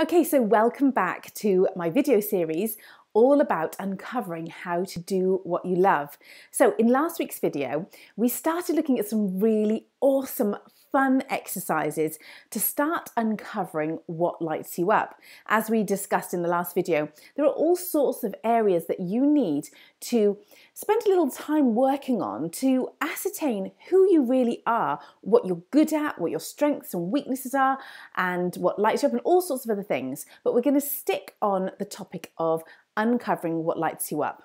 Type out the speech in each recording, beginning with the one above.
Okay, so welcome back to my video series all about uncovering how to do what you love. So in last week's video, we started looking at some really awesome fun exercises to start uncovering what lights you up. As we discussed in the last video, there are all sorts of areas that you need to spend a little time working on to ascertain who you really are, what you're good at, what your strengths and weaknesses are, and what lights you up, and all sorts of other things. But we're going to stick on the topic of uncovering what lights you up.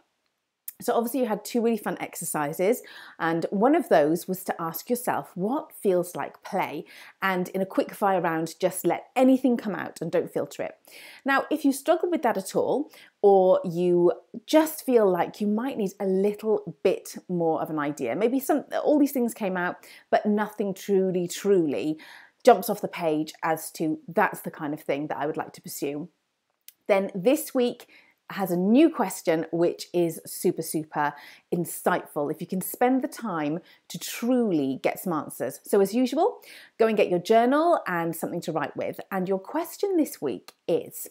So, obviously, you had two really fun exercises, and one of those was to ask yourself what feels like play. And in a quick fire round, just let anything come out and don't filter it. Now, if you struggle with that at all, or you just feel like you might need a little bit more of an idea, maybe some all these things came out, but nothing truly, truly jumps off the page as to that's the kind of thing that I would like to pursue. Then this week, has a new question which is super, super insightful. If you can spend the time to truly get some answers. So, as usual, go and get your journal and something to write with. And your question this week is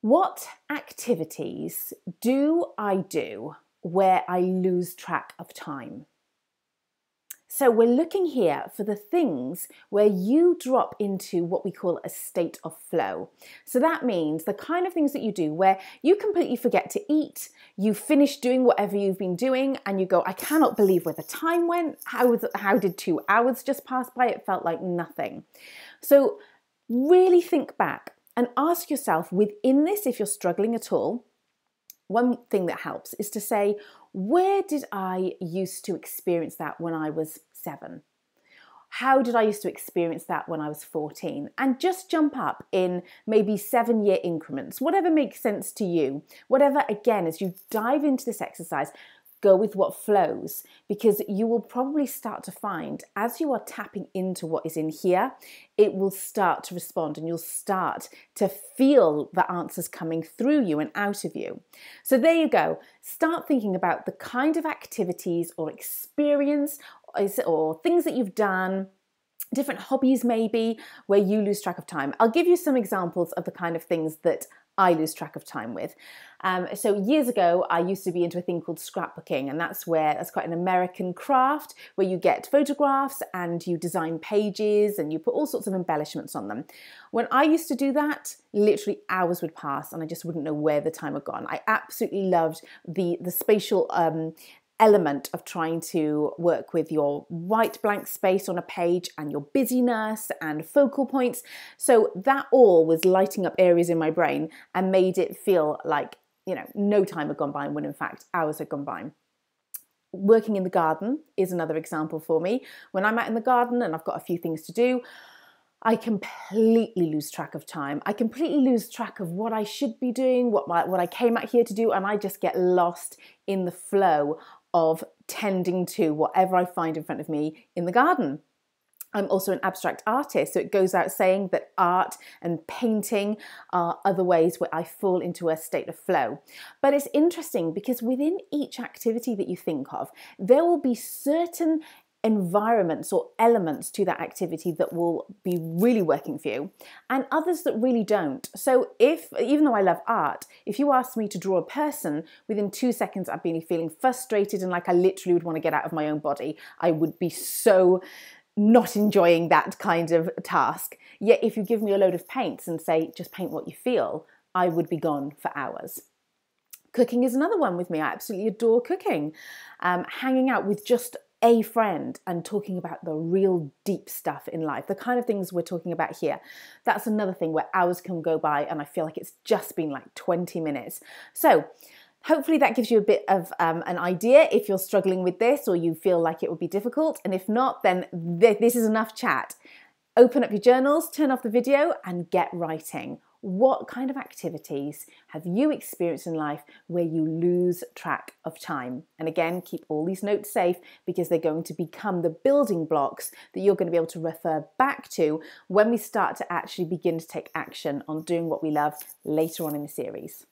What activities do I do where I lose track of time? So we're looking here for the things where you drop into what we call a state of flow. So that means the kind of things that you do where you completely forget to eat, you finish doing whatever you've been doing, and you go, I cannot believe where the time went. How, how did two hours just pass by? It felt like nothing. So really think back and ask yourself within this, if you're struggling at all, one thing that helps is to say, where did I used to experience that when I was seven? How did I used to experience that when I was 14? And just jump up in maybe seven year increments, whatever makes sense to you. Whatever, again, as you dive into this exercise, go with what flows because you will probably start to find as you are tapping into what is in here, it will start to respond and you'll start to feel the answers coming through you and out of you. So there you go. Start thinking about the kind of activities or experience or things that you've done different hobbies maybe where you lose track of time. I'll give you some examples of the kind of things that I lose track of time with. Um, so years ago, I used to be into a thing called scrapbooking, and that's where that's quite an American craft where you get photographs and you design pages and you put all sorts of embellishments on them. When I used to do that, literally hours would pass and I just wouldn't know where the time had gone. I absolutely loved the the spatial um, element of trying to work with your white blank space on a page and your busyness and focal points. So that all was lighting up areas in my brain and made it feel like, you know, no time had gone by when in fact hours had gone by. Working in the garden is another example for me. When I'm out in the garden and I've got a few things to do, I completely lose track of time. I completely lose track of what I should be doing, what my, what I came out here to do, and I just get lost in the flow of tending to whatever I find in front of me in the garden. I'm also an abstract artist, so it goes out saying that art and painting are other ways where I fall into a state of flow. But it's interesting because within each activity that you think of, there will be certain environments or elements to that activity that will be really working for you and others that really don't. So if even though I love art, if you asked me to draw a person within 2 seconds I'd be feeling frustrated and like I literally would want to get out of my own body. I would be so not enjoying that kind of task. Yet if you give me a load of paints and say just paint what you feel, I would be gone for hours. Cooking is another one with me. I absolutely adore cooking. Um, hanging out with just a friend and talking about the real deep stuff in life, the kind of things we're talking about here. That's another thing where hours can go by and I feel like it's just been like 20 minutes. So, hopefully that gives you a bit of um, an idea if you're struggling with this or you feel like it would be difficult. And if not, then th- this is enough chat. Open up your journals, turn off the video, and get writing. What kind of activities have you experienced in life where you lose track of time? And again, keep all these notes safe because they're going to become the building blocks that you're going to be able to refer back to when we start to actually begin to take action on doing what we love later on in the series.